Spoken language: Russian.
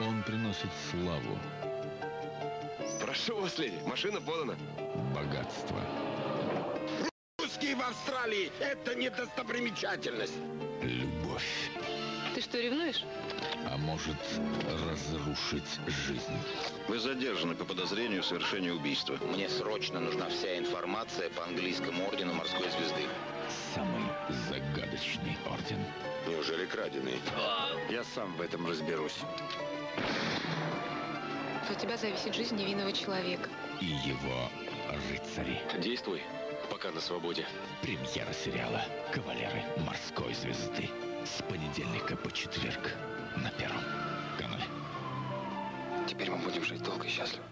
Он приносит славу, Прошу вас, леди, машина подана. богатство, Русские в Австралии – это не достопримечательность. любовь, Ты что, ревнуешь? а может разрушить жизнь. Вы задержаны по подозрению в совершении убийства. Мне срочно нужна вся информация по английскому ордену морской звезды. Загадочный орден. Неужели краденый? Я сам в этом разберусь. От тебя зависит жизнь невинного человека. и его рыцари. Действуй, пока на свободе. Премьера сериала «Кавалеры морской звезды» с понедельника по четверг на Первом канале. Теперь мы будем жить долго и счастливо.